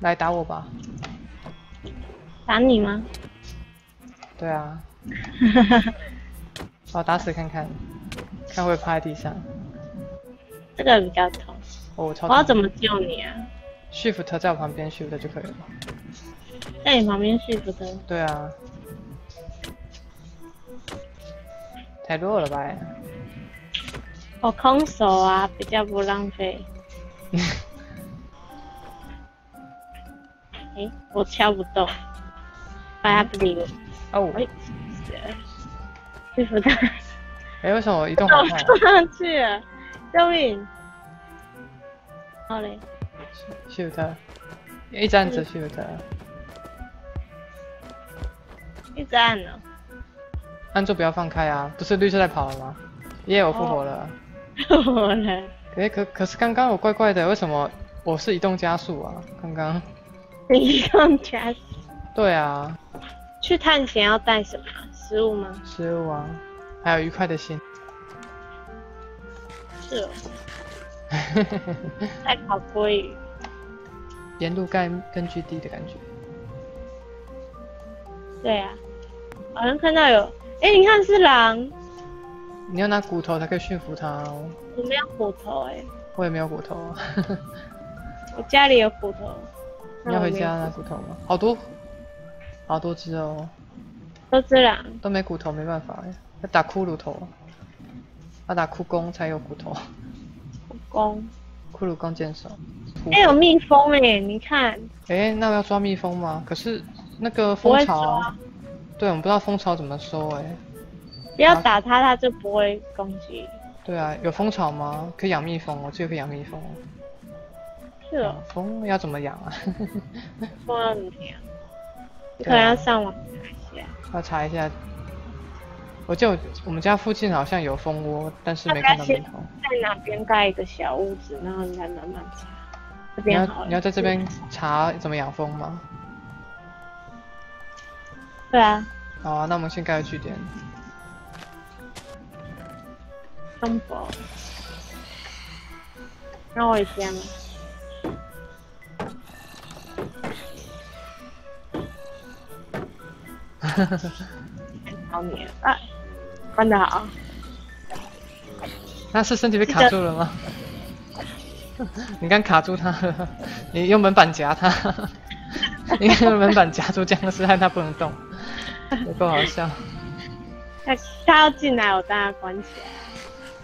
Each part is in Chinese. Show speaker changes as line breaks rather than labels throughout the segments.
来打我吧。
打你吗？
对啊。我打死看看，看会趴在地上。
这个比较痛。
哦，超
我要怎么救你啊
？shift 在我旁边 shift 就可以了。
在你旁边 Shift。
对啊。太弱了吧？
我空手啊，比较不浪费。诶，我敲不动，把它不理我。
哦，
哎，死了，续不得，
哎，为什么我移动好
我
快？
上去了，救命！好嘞
，shift，一站着 shift。
一直按呢。
按住不要放开啊！不是绿色在跑了吗？耶、我复活了。
我了，
哎、可可是刚刚我怪怪的，为什么我是移动加速啊？刚刚。
你用加
对啊，
去探险要带什么啊？食物吗？
食物啊，还有愉快的心。
是哦。带烤鲑鱼。
沿路盖根据地的感觉。
对啊，好像看到有，哎、你看是狼，
你要拿骨头才可以驯服它哦。
我没有骨头哎、
我也没有骨头啊。
我家里有骨头。
你要回家拿骨头吗？好多，好多只哦，
都只狼，
都没骨头，没办法，要打骷髅头，要打骷弓才有骨头。
骷弓。
骷髅弓箭手。
哎、有蜜蜂哎、你看，
哎、那要抓蜜蜂吗？可是那个蜂巢
抓，，
对，我们不知道蜂巢怎么收哎、
不要打它，它就不会攻击。
对啊，有蜂巢吗？可以养蜜蜂，哦，这个可以养蜜蜂。
是哦
养，蜂要怎么养啊？
蜂要怎么样？你可能要上网查一下。
要查一下。我记得我我们家附近好像有蜂窝，但是没看到蜜蜂。
在哪边盖一个小屋子，然后你再慢慢查。这
你
边好了。
要你要在这边查怎么养蜂吗？
对啊，
好啊，那我们先盖个据点。
中博。让我一下吗？好你了啊，关的好。
那是身体被卡住了吗？你刚卡住他了，你用门板夹他，你用门板夹住僵尸，害他不能动，有够好笑。
他他要进来，我当然关起来。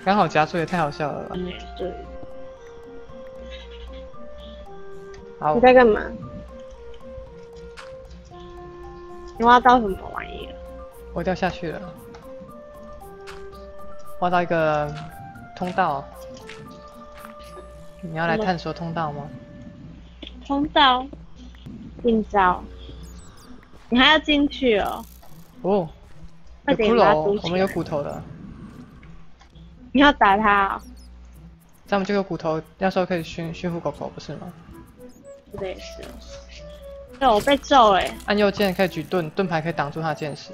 刚好夹住也太好笑了吧？
嗯，对。
好
你，在干嘛？你挖到什么玩意？
我掉下去了，挖到一个通道。你要来探索通道吗？
通道，进招。你还要进去哦？
哦，
快
有骷髅我们有骨头的，
你要打他、哦？
这样我们就有骨头，到时候可以驯驯服狗狗，不是吗？
这个也是。对，我被揍哎，
按右键可以举盾，盾牌可以挡住他的箭矢。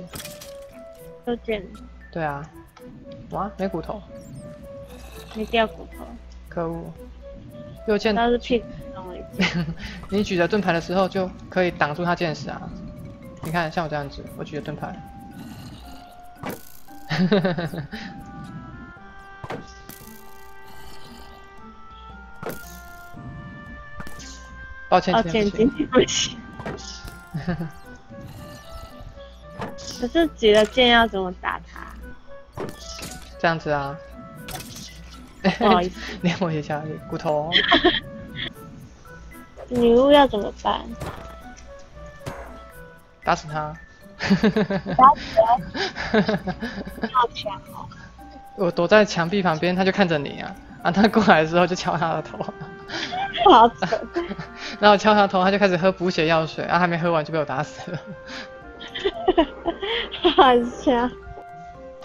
右键
对啊，哇，没骨头，
没掉骨头，
可恶！右键，
倒是屁股。
你举着盾牌的时候就可以挡住他箭矢啊。你看，像我这样子，我举着盾牌。抱歉，
抱歉，
今天不行
今天不行。可是举了剑要怎么打他？
这样子啊。
不好意思，
连我也下骨头哦、
女巫要怎么办？
打死他。
打死他！好强哦！
我躲在墙壁旁边，他就看着你啊，啊，他过来的时候就敲他的头，然后敲他头，他就开始喝补血药水，然啊，还没喝完就被我打死了。
好笑。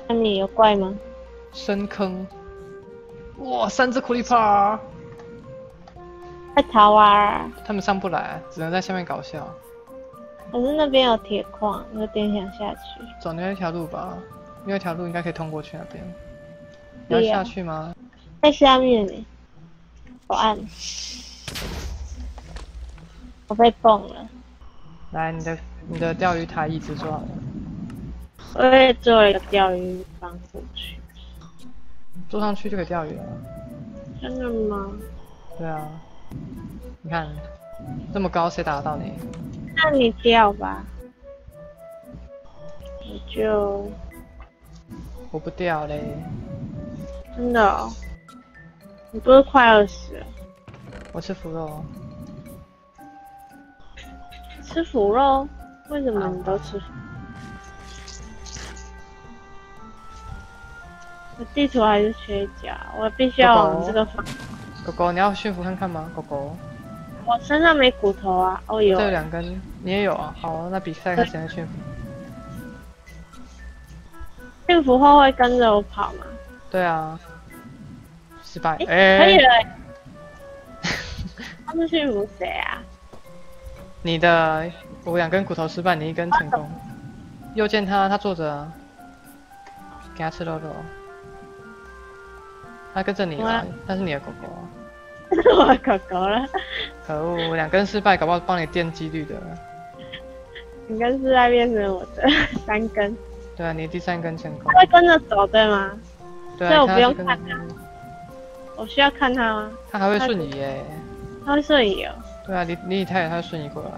那你有怪吗？
深坑，哇，三只苦力怕，
快逃啊！
他们上不来，只能在下面搞笑。
可是那边有铁矿，有点想下去。
走另外一条路吧，另外一条路应该可以通过去那边。你要下去吗？
在下面呢，我按。我被蹦了，
来，你的你的钓鱼台椅子做好了，
我也做了一个钓鱼方过去。
坐上去就可以钓鱼了。
真的吗？
对啊，你看这么高，谁打得到你？
那你钓吧，我就
我不钓嘞。
真的、哦，你不是快饿死了？
我吃腐肉，
吃腐肉？为什么你都吃腐？我地图还是缺角，我必须要往这个方。
狗狗，你要驯服看看吗？狗狗，
我身上没骨头啊！哦有
这，有两根，你也有啊？好，那比赛开始来驯服。
驯服后会跟着我跑吗？
对啊，失败。
诶，
哎、
可以了欸。他们驯服谁啊？
你的我两根骨头失败，你一根成功。右键他，他坐着啊，给他吃肉肉。他跟着你
哇
啊，那是你的狗狗啊。
我的狗狗了，
可恶，两根失败，搞不好帮你垫几率的。
你跟失败变成我的三根，
对啊，你第三根成功
他。会跟着走对吗？
对啊，
所以我不用
看它
看
是跟
我需要看他吗？
他还会瞬移耶。
他会瞬移哦，
对啊，你你以太他会瞬移过来。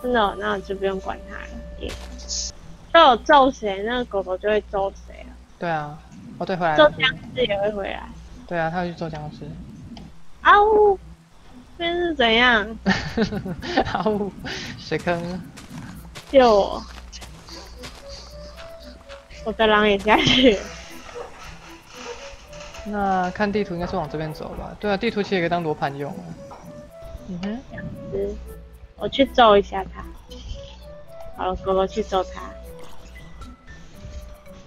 真的哦、那我就不用管他了。耶就有揍谁，那个狗狗就会揍谁啊。
对啊，哦对，回来。
揍僵尸也会回来。
对啊，他会去揍僵尸。
啊呜！这边是怎样？
好，水坑。
救我！我的狼也下去了。
那看地图应该是往这边走吧？对啊，地图其实也可以当罗盘用啊。嗯哼，
是我去揍一下它。好了，狗狗去揍它。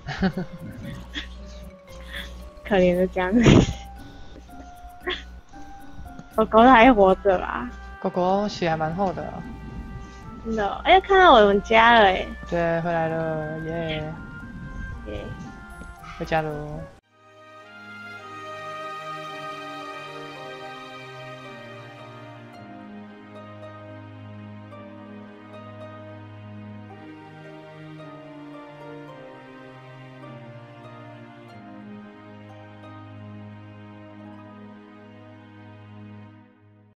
可怜的僵尸。狗狗它还活着吧？
狗狗血还蛮厚的、啊。
真的哦、哎、看到我们家了哎。
对，回来了，耶、
耶
回家喽。